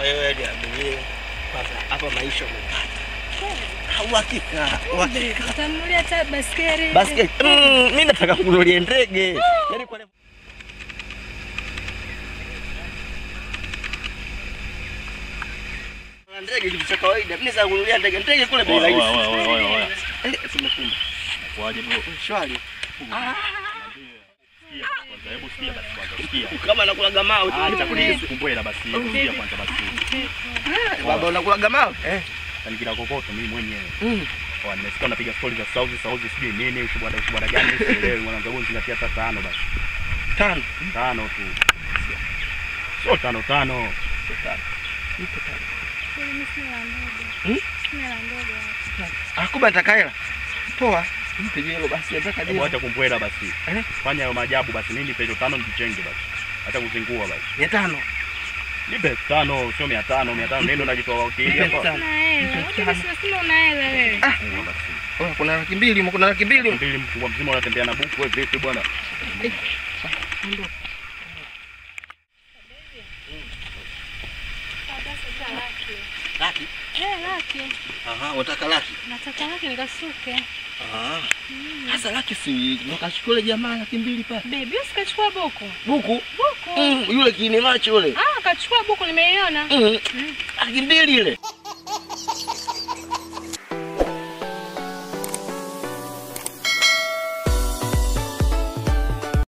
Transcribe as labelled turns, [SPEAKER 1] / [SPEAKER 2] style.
[SPEAKER 1] wewe niambie kwanza hapa maisha umepata. Uhakika, uhakika.
[SPEAKER 2] Utanunulia hata baskeli.
[SPEAKER 1] Basket. Mm, mimi nataka kununulia ndege. Yaani kwa ndege kitu cha kawaida. Mimi nataka kununulia ndege. Ndege kule bei rahisi. Shwari. Kama nakulaga mawe baba unakula gamao? Eh.
[SPEAKER 3] Nikila kokoto mimi mwenyewe.
[SPEAKER 1] Mm.
[SPEAKER 3] Kwa nimesikia unapiga stori za sauzi sauzi sijui nini ushibwada ushibwada gani sielewi mwanangu hebu zingatia hata tano basi.
[SPEAKER 1] Tano.
[SPEAKER 3] Tano tu. Sio tano tano.
[SPEAKER 1] Niko tano.
[SPEAKER 2] Mimi sina ndogo.
[SPEAKER 1] Hmm?
[SPEAKER 2] Sina ndogo.
[SPEAKER 1] Akuba atakaela. Poa. Mpe hilo basi nataka
[SPEAKER 3] Hebu acha kumpwela basi.
[SPEAKER 1] Eh?
[SPEAKER 3] Fanya hayo maajabu basi Mimi nipe hilo tano nijichenge basi. Acha kuzingua basi.
[SPEAKER 1] Mia tano.
[SPEAKER 3] Nipe tano sio mia tano mia tano nenda unajitoa wakili hapa.
[SPEAKER 1] tano.
[SPEAKER 2] Una hela. Sio una hela wewe.
[SPEAKER 1] Ah. kuna laki mbili, kuna laki mbili.
[SPEAKER 3] Mbili mkubwa mzima unatembea na buku wewe vipi bwana?
[SPEAKER 1] Laki.
[SPEAKER 2] Eh, laki.
[SPEAKER 1] Aha, unataka laki.
[SPEAKER 2] Nataka laki nikasuke.
[SPEAKER 1] Ah. Sasa laki si wakachukua jamaa laki mbili pale.
[SPEAKER 2] Baby, usikachukua buku.
[SPEAKER 1] Buku.
[SPEAKER 2] Buku.
[SPEAKER 1] Mm, yule macho yule.
[SPEAKER 2] Ah, kachukua buku nimeiona.
[SPEAKER 1] Mm. Laki mbili ile.